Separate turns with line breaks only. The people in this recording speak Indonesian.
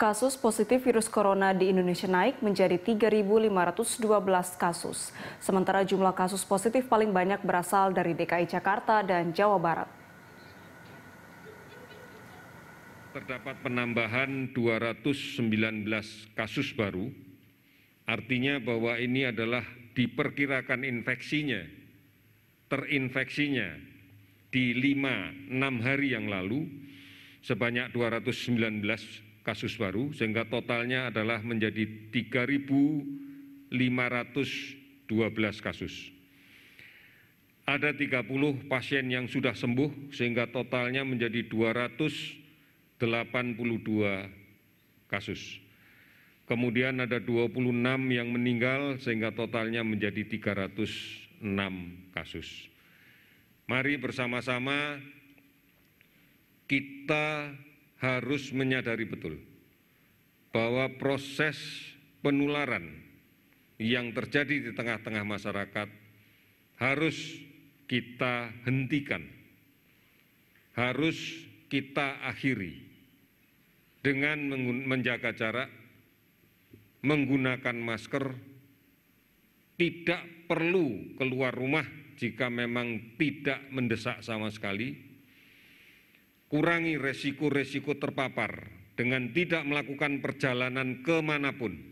Kasus positif virus corona di Indonesia naik menjadi 3.512 kasus. Sementara jumlah kasus positif paling banyak berasal dari DKI Jakarta dan Jawa Barat.
Terdapat penambahan 219 kasus baru, artinya bahwa ini adalah diperkirakan infeksinya, terinfeksinya di 5-6 hari yang lalu sebanyak 219 kasus baru sehingga totalnya adalah menjadi 3.512 kasus. Ada 30 pasien yang sudah sembuh sehingga totalnya menjadi 282 kasus. Kemudian ada 26 yang meninggal sehingga totalnya menjadi 306 kasus. Mari bersama-sama kita harus menyadari betul bahwa proses penularan yang terjadi di tengah-tengah masyarakat harus kita hentikan, harus kita akhiri dengan menjaga jarak, menggunakan masker, tidak perlu keluar rumah jika memang tidak mendesak sama sekali kurangi resiko resiko terpapar dengan tidak melakukan perjalanan ke mana pun